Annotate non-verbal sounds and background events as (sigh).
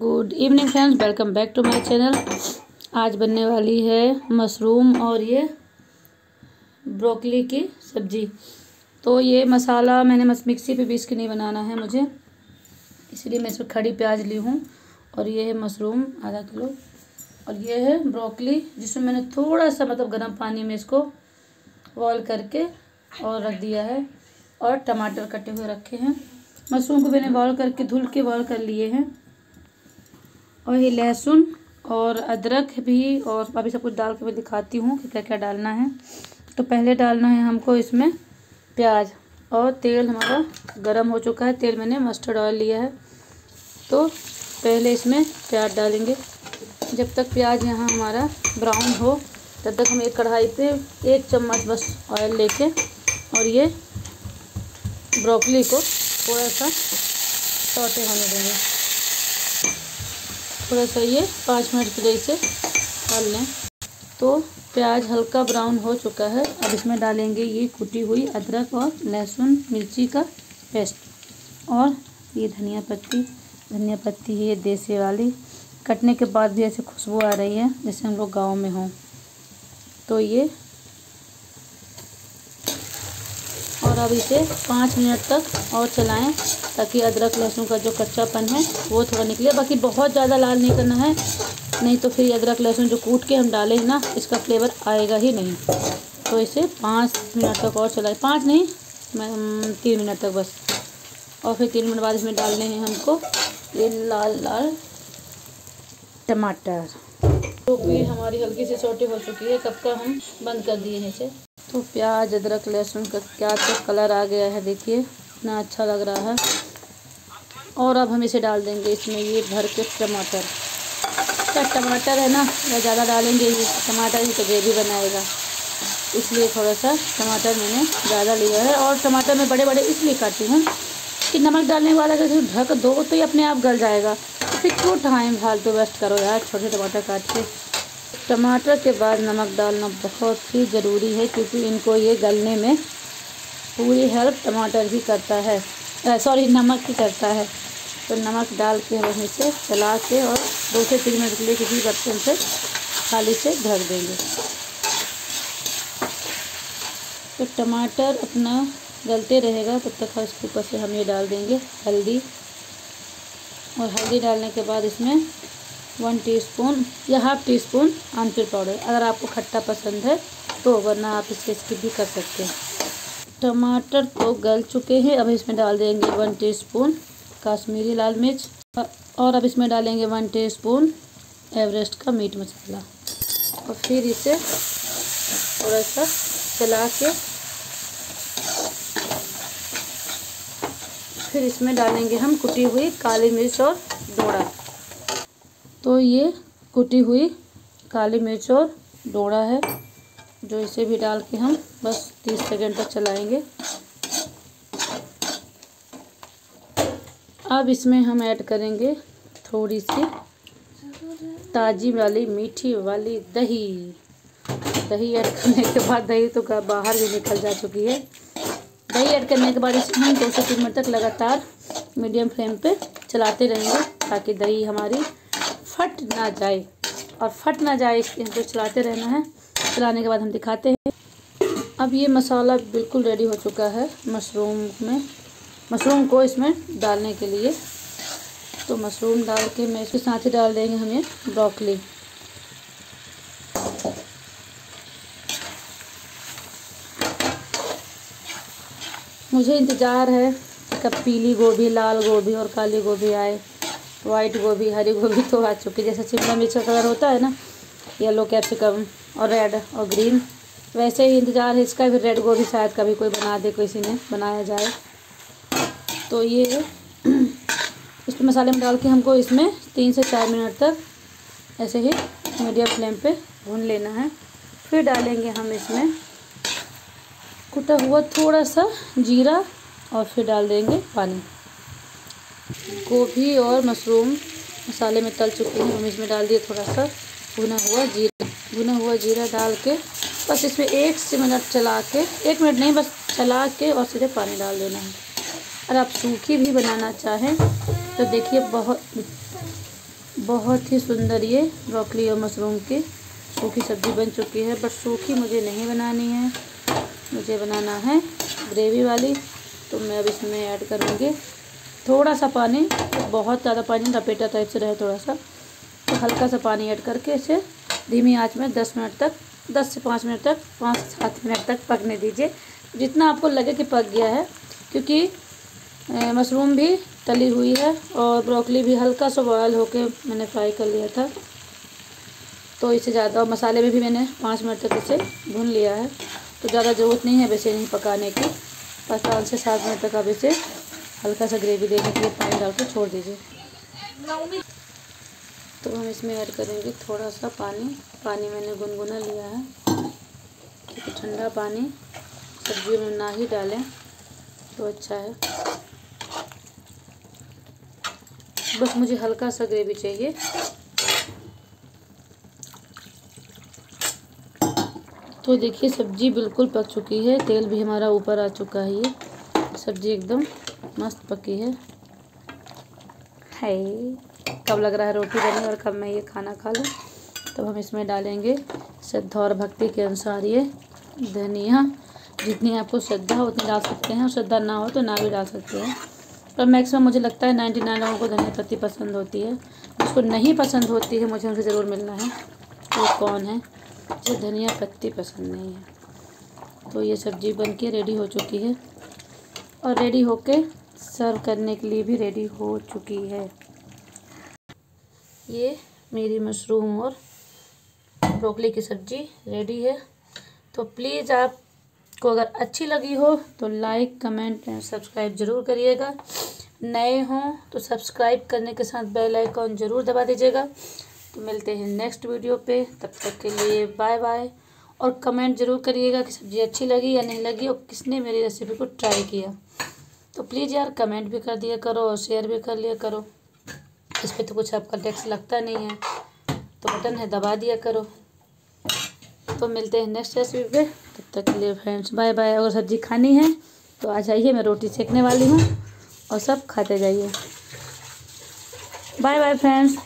Good evening friends welcome back to my channel आज बनने वाली है मशरूम और ये ब्रोकली की सब्ज़ी। तो ये मसाला मैंने मस मिक्सी पे पीस के नहीं बनाना है मुझे। इसलिए मैं इसमें खड़ी प्याज ली हूँ और ये है मशरूम, आधा किलो। और ये है ब्रोकली, जिसमें मैंने थोड़ा सा मतलब गर्म पानी में इसको बॉयल करके और रख दिया है। और टमाटर कटे हुए रखे हैं। मशरूम को मैंने बॉयल करके, धुल के बॉयल कर लिए हैं। और ये लहसुन और अदरक भी और अभी सब कुछ डाल के मैं दिखाती हूँ कि क्या क्या डालना है। तो पहले डालना है हमको इसमें प्याज और तेल हमारा गरम हो चुका है। तेल मैंने मस्टर्ड ऑयल लिया है। तो पहले इसमें प्याज डालेंगे। जब तक प्याज यहाँ हमारा ब्राउन हो, तब तक हम एक कढ़ाई पे एक चम्मच बस ऑयल लेके और ये ब्रोकली को थोड़ा सा टोटे होने देंगे। थोड़ा सा ये पाँच मिनट के लिए इसे डाल लें। तो प्याज हल्का ब्राउन हो चुका है। अब इसमें डालेंगे ये कुटी हुई अदरक और लहसुन, मिर्ची का पेस्ट। और ये धनिया पत्ती धनिया पत्ती है ये देसी वाली। कटने के बाद भी ऐसे खुशबू आ रही है, जैसे हम लोग गाँव में हों। तो ये और अब इसे पाँच मिनट तक और चलाएँ ताकि अदरक, लहसुन का जो कच्चापन है, वो थोड़ा निकले। बाकी बहुत ज़्यादा लाल नहीं करना है, नहीं तो फिर अदरक, लहसुन जो कूट के हम डालें ना, इसका फ्लेवर आएगा ही नहीं। तो इसे पाँच मिनट तक और चलाएँ। पाँच नहीं, मैं तीन मिनट तक बस। और फिर तीन मिनट बाद इसमें डालने हैं हमको ये लाल लाल टमाटर। तो भी हमारी हल्की सी छोटी हो चुकी है, कब का हम बंद कर दिए हैं इसे। तो प्याज, अदरक, लहसुन का क्या तो कलर आ गया है, देखिए, इतना अच्छा लग रहा है। और अब हम इसे डाल देंगे, इसमें ये भर के टमाटर। क्या टमाटर है ना? या ज़्यादा डालेंगे ये? टमाटर ही तो ग्रेवी बनाएगा। इसलिए थोड़ा सा टमाटर मैंने ज़्यादा लिया है। और टमाटर मैं बड़े बड़े इसलिए काटी हूँ कि नमक डालने वाला अगर ढक दो तो ये अपने आप गल जाएगा। फिर क्यों टाइम फालतू वेस्ट करो यार छोटे टमाटर काट के। टमाटर के बाद नमक डालना बहुत ही ज़रूरी है क्योंकि इनको ये गलने में पूरी हेल्प टमाटर ही करता है। सॉरी, नमक ही करता है। तो नमक डाल के हम इसे चला के और दो से तीन मिनट के लिए किसी बर्तन से खाली से ढक देंगे। तो टमाटर अपना गलते रहेगा, तब तक उसके ऊपर से हम ये डाल देंगे हल्दी। और हल्दी डालने के बाद इसमें वन टीस्पून या हाफ़ टी स्पून आमचूर पाउडर। अगर आपको खट्टा पसंद है तो वरना आप इसे स्किप भी कर सकते हैं। टमाटर तो गल चुके हैं। अब इसमें डाल देंगे वन टीस्पून काश्मीरी लाल मिर्च और अब इसमें डालेंगे वन टीस्पून एवरेस्ट का मीट मसाला। और फिर इसे थोड़ा सा चला के फिर इसमें डालेंगे हम कुटी हुई काली मिर्च और डोड़ा। तो ये कुटी हुई काली मिर्च और डोड़ा है, जो इसे भी डाल के हम बस तीस सेकेंड तक चलाएँगे। अब इसमें हम ऐड करेंगे थोड़ी सी ताज़ी वाली, मीठी वाली दही। दही ऐड करने के बाद, दही तो बाहर भी निकल जा चुकी है। दही ऐड करने के बाद इसमें हम दो से तीन मिनट तक लगातार मीडियम फ्लेम पे चलाते रहेंगे, ताकि दही हमारी फट ना जाए और फट ना जाए इसके हमको चलाते रहना है। चलाने के बाद हम दिखाते हैं। अब ये मसाला बिल्कुल रेडी हो चुका है मशरूम में। मशरूम को इसमें डालने के लिए। तो मशरूम डाल के मैं इसके साथ ही डाल देंगे हमें ब्रोकली मुझे इंतज़ार है कब पीली गोभी, लाल गोभी और काली गोभी आए। वाइट गोभी, हरी गोभी तो आ चुकी जैसे शिमला मिर्च का कलर होता है ना येलो कैप्सिकम और रेड और ग्रीन वैसे ही इंतज़ार है इसका भी रेड गोभी शायद कभी कोई बना दे किसी ने बनाया जाए। तो ये (clears throat) इसके मसाले में डाल के हमको इसमें तीन से चार मिनट तक ऐसे ही मीडियम फ्लेम पे भून लेना है। फिर डालेंगे हम इसमें कुटा हुआ थोड़ा सा जीरा और फिर डाल देंगे पानी। गोभी और मशरूम मसाले में तल चुके हैं। हम इसमें डाल दिए थोड़ा सा भुना हुआ जीरा। भुना हुआ जीरा डाल के बस इसमें एक से मिनट चला के, एक मिनट नहीं, बस चला के और सीधे पानी डाल देना है। अगर आप सूखी भी बनाना चाहें तो देखिए बहुत बहुत ही सुंदर ये ब्रोकली और मशरूम की सूखी सब्ज़ी बन चुकी है। बट सूखी मुझे नहीं बनानी है। मुझे बनाना है ग्रेवी वाली तो मैं अब इसमें ऐड करूँगी। थोड़ा सा पानी, बहुत ज़्यादा पानी लपेटा टाइप से रहे थोड़ा सा। तो हल्का सा पानी ऐड करके इसे धीमी आँच में दस मिनट तक, दस से पाँच मिनट तक, पाँच सात मिनट तक पकने दीजिए। जितना आपको लगे कि पक गया है, क्योंकि मशरूम भी तली हुई है और ब्रोकली भी हल्का सा बॉयल होके मैंने फ्राई कर लिया था। तो इसे ज़्यादा, मसाले में भी मैंने पाँच मिनट तक इसे भून लिया है। तो ज़्यादा ज़रूरत नहीं है वैसे नहीं पकाने की। बस पाँच से सात मिनट तक अब इसे हल्का सा ग्रेवी देने के लिए पानी डाल के छोड़ दीजिए। तो हम इसमें ऐड करेंगे थोड़ा सा पानी। पानी मैंने गुनगुना लिया है। ठंडा पानी। सब्ज़ी में ना ही डालें तो अच्छा है। बस मुझे हल्का सा ग्रेवी चाहिए। तो देखिए, सब्ज़ी बिल्कुल पक चुकी है। तेल भी हमारा ऊपर आ चुका है ये। सब्ज़ी एकदम मस्त पकी है। है कब लग रहा है रोटी बनी और कब मैं ये खाना खा लूँ? तब हम इसमें डालेंगे श्रद्धा और भक्ति के अनुसार ये धनिया। जितनी आपको श्रद्धा हो उतनी डाल सकते हैं और श्रद्धा ना हो तो ना भी डाल सकते हैं। पर मैक्सिमम मुझे लगता है नाइन्टी नाइन लोगों को धनिया पत्ती पसंद होती है। जिसको नहीं पसंद होती है मुझे उनसे ज़रूर मिलना है। वो तो कौन है? जो धनिया पत्ती पसंद नहीं है। तो ये सब्ज़ी बन के रेडी हो चुकी है। और रेडी होके सर्व करने के लिए भी रेडी हो चुकी है। ये मेरी मशरूम और ब्रोकली की सब्ज़ी रेडी है। तो प्लीज़ आपको अगर अच्छी लगी हो तो लाइक कमेंट एंड सब्सक्राइब ज़रूर करिएगा। नए हों तो सब्सक्राइब करने के साथ बेल आइकॉन ज़रूर दबा दीजिएगा। तो मिलते हैं नेक्स्ट वीडियो पे। तब तक के लिए बाय बाय और कमेंट ज़रूर करिएगा कि सब्ज़ी अच्छी लगी या नहीं लगी और किसने मेरी रेसिपी को ट्राई किया। तो प्लीज़ यार कमेंट भी कर दिया करो और शेयर भी कर लिया करो। इस पर तो कुछ आपका टैक्स लगता नहीं है। तो बटन है, दबा दिया करो। तो मिलते हैं नेक्स्ट रेसिपी पे। तब तक के लिए फ्रेंड्स बाय बाय अगर सब्ज़ी खानी है तो आ जाइए, मैं रोटी सेकने वाली हूँ और सब खाते जाइए। Bye bye friends